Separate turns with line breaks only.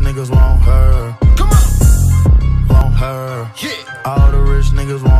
niggas want her.
Come on.
Want her.
Yeah.
All the rich niggas want